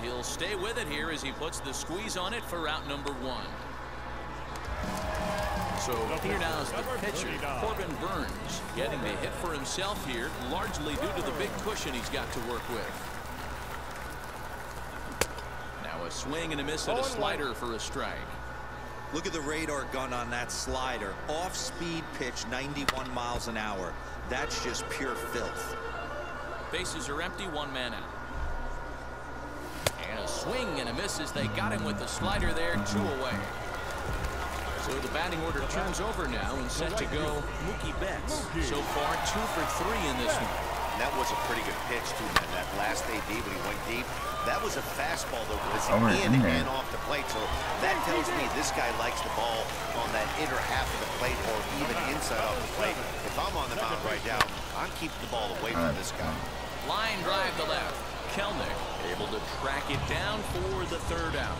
And he'll stay with it here as he puts the squeeze on it for out number one. So here now is the pitcher, Corbin Burnes, getting the hit for himself here, largely due to the big cushion he's got to work with. Now a swing and a miss at a slider for a strike. Look at the radar gun on that slider. Off-speed pitch, 91 miles an hour. That's just pure filth. Bases are empty, one man out. And a swing and a miss as they got him with the slider there, two away. So the batting order turns over now and set to go Mookie Betts. So far, two for three in this one. That was a pretty good pitch, too, man. That last AD when he went deep, that was a fastball that was Oh, we're in in and off the plate. So that tells me this guy likes the ball on that inner half of the plate or even inside off the plate. If I'm on the mound right now, I'm keeping the ball away from this guy. Line drive to left. Kelenic able to track it down for the third out.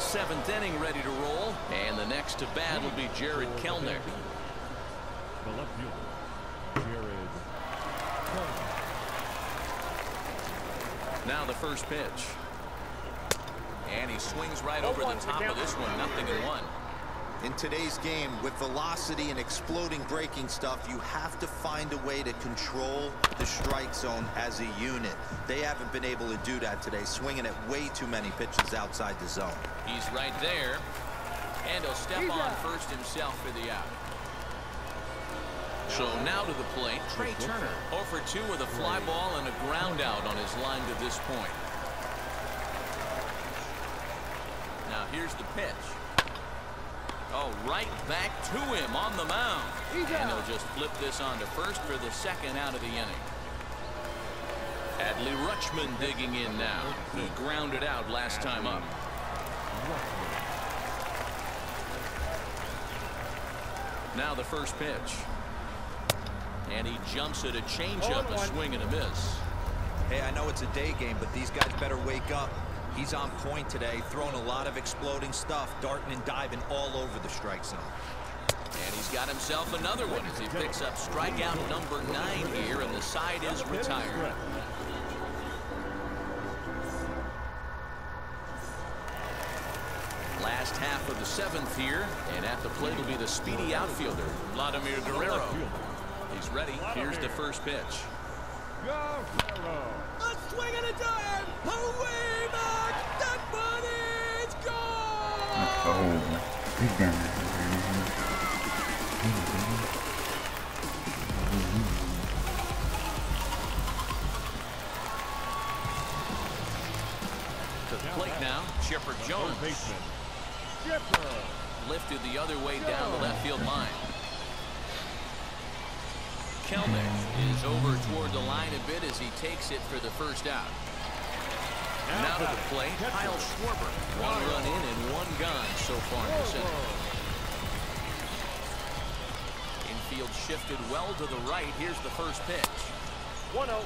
Seventh inning ready to roll. And the next to bat will be Jarred Kelenic. Now the first pitch. And he swings right over the top of this one. Nothing in one. In today's game, with velocity and exploding breaking stuff, you have to find a way to control the strike zone as a unit. They haven't been able to do that today, swinging at way too many pitches outside the zone. He's right there. And he'll step on first himself for the out. So now to the plate, Trea Turner. 0 for 2 with a fly ball and a ground out on his line to this point. Now here's the pitch. Oh, right back to him on the mound. And he'll just flip this on to first for the second out of the inning. Adley Rutschman digging in now. He grounded out last time up. Now the first pitch. And he jumps at a changeup, a swing and a miss. Hey, I know it's a day game, but these guys better wake up. He's on point today, throwing a lot of exploding stuff, darting and diving all over the strike zone. And he's got himself another one as he picks up strikeout number nine here, and the side is retired. Last half of the seventh here, and at the plate will be the speedy outfielder, Vladimir Guerrero. He's ready. Here's the first pitch. Guerrero. A swing and a dive. Away back. That one is gone. Oh, big damage. To the plate now, Chipper Jones. Chipper. Lifted the other way down the left field line. Kelenic is over toward the line a bit as he takes it for the first out. Now to the plate, Kyle Schwarber. One run in and one gone so far in this inning. Infield shifted well to the right. Here's the first pitch. 1 0.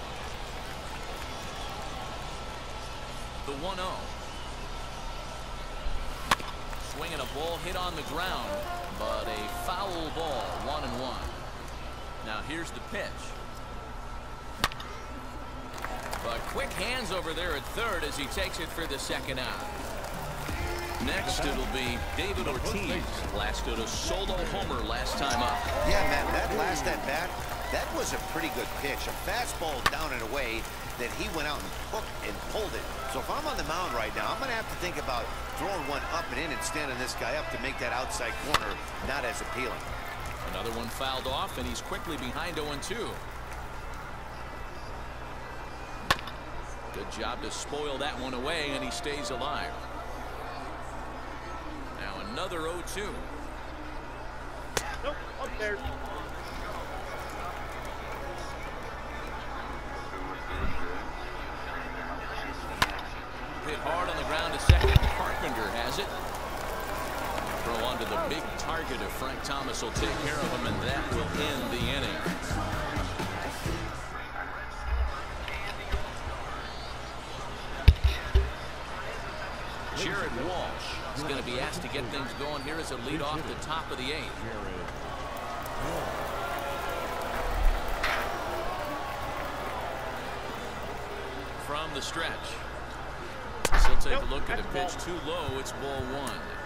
The 1 0. Swinging a ball hit on the ground, but a foul ball, 1 and 1. Now here's the pitch. But quick hands over there at third as he takes it for the second out. Next it'll be David Ortiz. Last Blasted a solo homer last time up. Yeah, man, that last at bat, that was a pretty good pitch. A fastball down and away that he went out and hooked and pulled it. So if I'm on the mound right now, I'm going to have to think about throwing one up and in and standing this guy up to make that outside corner not as appealing. Another one fouled off and he's quickly behind 0-2. Good job to spoil that one away and he stays alive. Now another 0-2. Nope. Up there. throw onto the big target of Frank Thomas will take care of him, and that will end the inning. Jared Walsh is going to be asked to get things going here as a lead off the top of the eighth. From the stretch. So take a look at a pitch too low. It's ball one.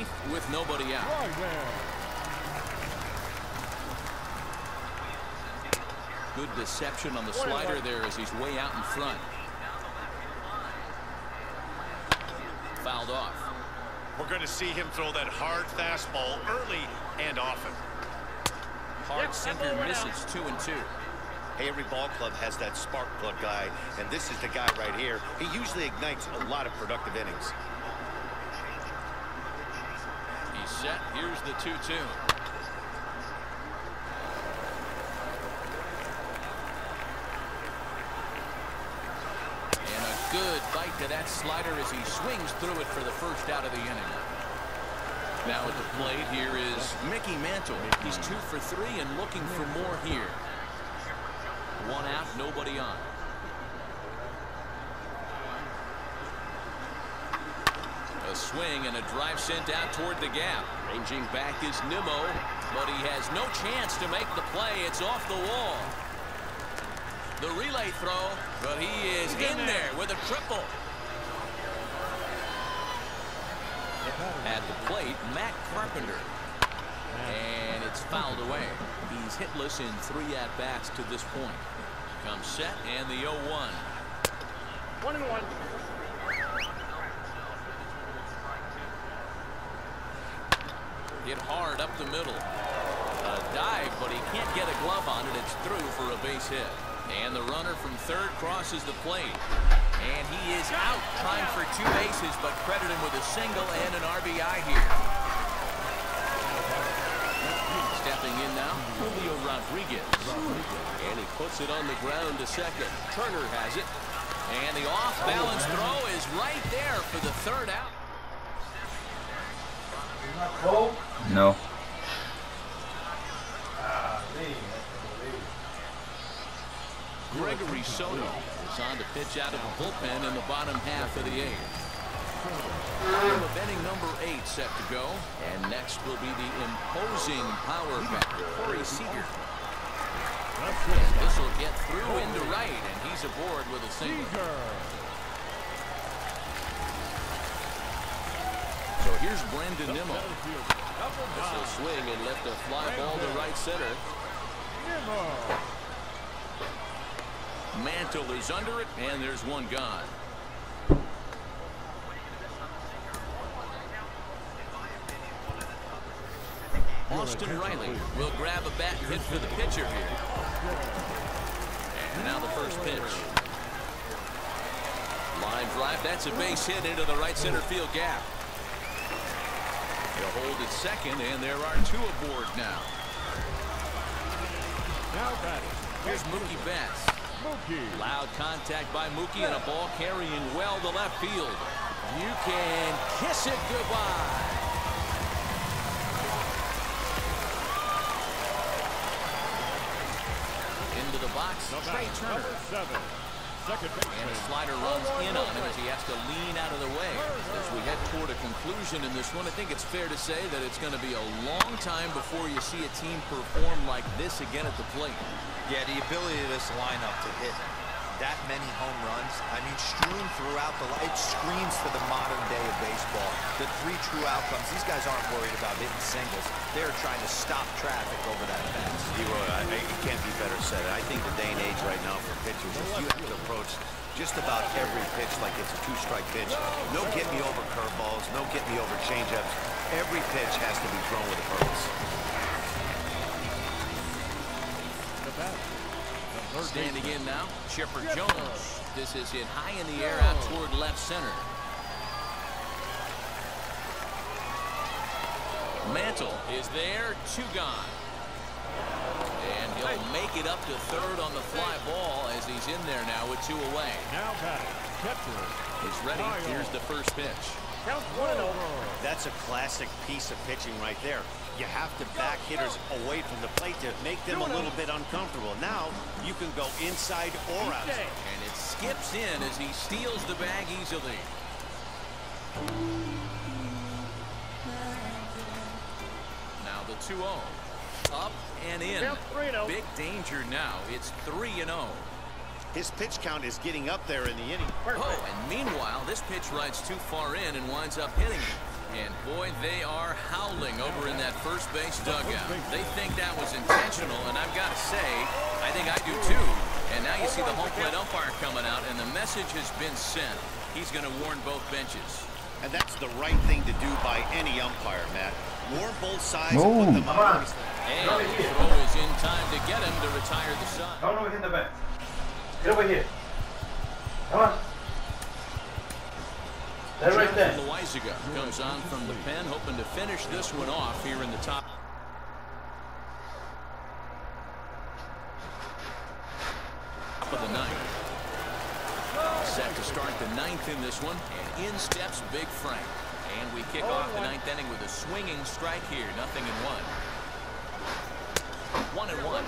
Here eighth with nobody out. Right there. Good deception on the slider there as he's way out in front. Fouled off. We're going to see him throw that hard fastball early and often. Hard sinker misses two and two. Hey, every ball club has that spark plug guy, and this is the guy right here. He usually ignites a lot of productive innings. Set. Here's the 2-2. And a good bite to that slider as he swings through it for the first out of the inning. Now at the plate here is Mickey Mantle. He's two for three and looking for more here. One out, nobody on. A swing and a drive sent out toward the gap. Ranging back is Nimmo, but he has no chance to make the play. It's off the wall. The relay throw, but he is in there with a triple. At the plate, Matt Carpenter. And it's fouled away. He's hitless in three at-bats to this point. Comes set and the 0-1. One and one. Hit hard up the middle. A dive, but he can't get a glove on it. It's through for a base hit. And the runner from third crosses the plate. And he is out trying for two bases, but credit him with a single and an RBI here. Stepping in now, Julio Rodriguez. And he puts it on the ground to second. Turner has it. And the off-balance throw is right there for the third out. No. Gregory Soto is on to pitch out of the bullpen in the bottom half of the eighth. Bottom of inning number eight set to go. And next will be the imposing power back, Corey Seager. This will get through into right, and he's aboard with a single. Seager. So here's Brandon Nimmo. Will down. swing and lift a fly ball to right center. Mantle is under it, and there's one gone. Austin Riley will grab a bat and hit for the pitcher here. And now the first pitch. Line drive, that's a base hit into the right center field gap. He'll hold it second, and there are two aboard now. Now batting. Here's Mookie Betts. Mookie. Loud contact by Mookie and a ball carrying well to left field. You can kiss it goodbye. Into the box, Trea Turner. Number seven. And a slider runs in on him as he has to lean out of the way. As we head toward a conclusion in this one, I think it's fair to say that it's going to be a long time before you see a team perform like this again at the plate. Yeah, the ability of this lineup to hit that many home runs, I mean, strewn throughout the line, it screams for the modern day of baseball. The three true outcomes, these guys aren't worried about hitting singles. They're trying to stop traffic over that fence. I, it can't be better said. I think the day and age right now for pitchers is you have to approach just about every pitch like it's a two-strike pitch. No get me over curveballs, no get me over changeups. Every pitch has to be thrown with a purpose. Standing in now, Chipper Jones. This is hit high in the air out toward left center. Mantle is there, two gone. And he'll make it up to third on the fly ball as he's in there now with two away. Now batting. Catcher. He's ready. Here's the first pitch. Count one and over. That's a classic piece of pitching right there. You have to back hitters away from the plate to make them a little bit uncomfortable. Now you can go inside or outside. And it skips in as he steals the bag easily. Now the 2-0. Up and in. Big danger now. It's 3-0. His pitch count is getting up there in the inning. Oh, and meanwhile, this pitch rides too far in and winds up hitting him. And boy, they are howling over in that first base dugout. They think that was intentional, and I've got to say, I think I do too. And now you see the home plate umpire coming out, and the message has been sent. He's going to warn both benches. And that's the right thing to do by any umpire, Matt. Warn both sides and put them Come on. on. And the throw is in time to get him to retire the side. Come over here in the back. Get over here. Come on. They're right there. Loizaga comes on from the pen, hoping to finish this one off here in the top. Of the ninth. Set to start the ninth in this one, and in steps Big Frank. And we kick off the ninth inning with a swinging strike here, nothing in one. One and one.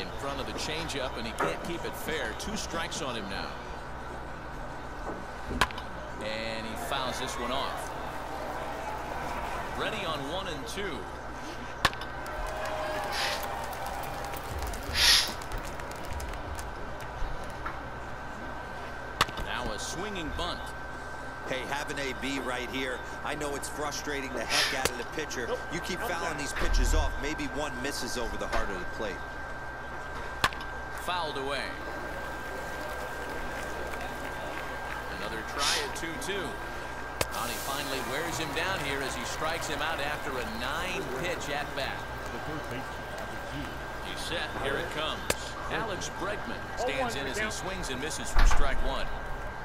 In front of the changeup, and he can't keep it fair. Two strikes on him now. And he fouls this one off. Ready on one and two. Now a swinging bunt. Hey, have an AB right here. I know it's frustrating the heck out of the pitcher. You keep fouling these pitches off, maybe one misses over the heart of the plate. Fouled away. Another try at 2-2. Donnie finally wears him down here as he strikes him out after a nine-pitch at-bat. He's set. Here it comes. Alex Bregman stands in as he swings and misses for strike one.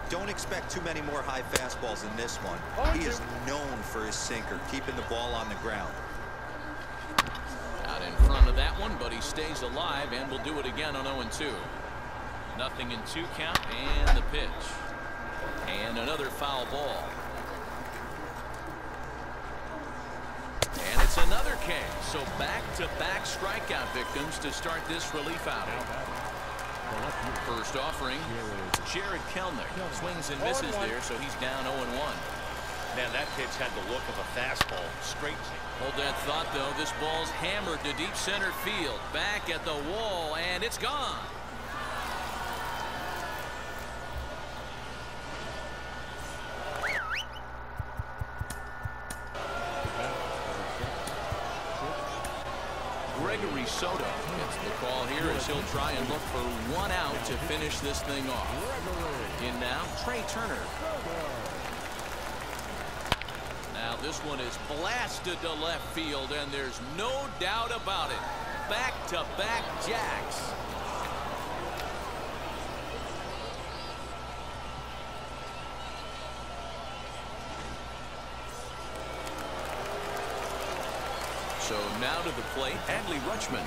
Don't expect too many more high fastballs in this one. He is known for his sinker, keeping the ball on the ground. That one, but he stays alive and will do it again on 0-2. Nothing in two count and the pitch. And another foul ball. And it's another K. So back-to-back strikeout victims to start this relief outing. First offering, Jarred Kelenic swings and misses there, so he's down 0-1. Man, that pitch had the look of a fastball. Straight. Hold that thought, though. This ball's hammered to deep center field. Back at the wall, and it's gone. Gregory Soto gets the call here as he'll try and look for one out to finish this thing off. In now, Trea Turner. Now this one is blasted to left field, and there's no doubt about it. Back-to-back jacks. So now to the plate, Adley Rutschman.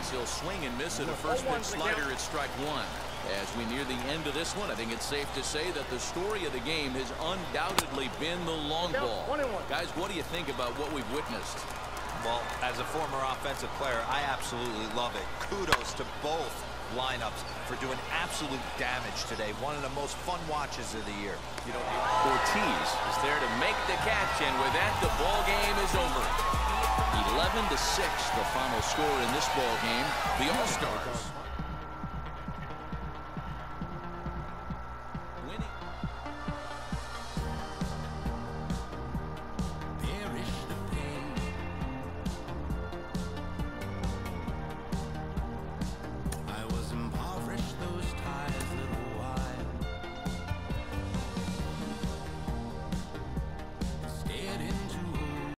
As he'll swing and miss at a first pitch slider at strike one. As we near the end of this one, I think it's safe to say that the story of the game has undoubtedly been the long ball. Guys, what do you think about what we've witnessed? Well, as a former offensive player, I absolutely love it. Kudos to both lineups for doing absolute damage today. One of the most fun watches of the year. You know, Ortiz is there to make the catch, and with that, the ball game is over. 11 to 6, the final score in this ball game. The All-Stars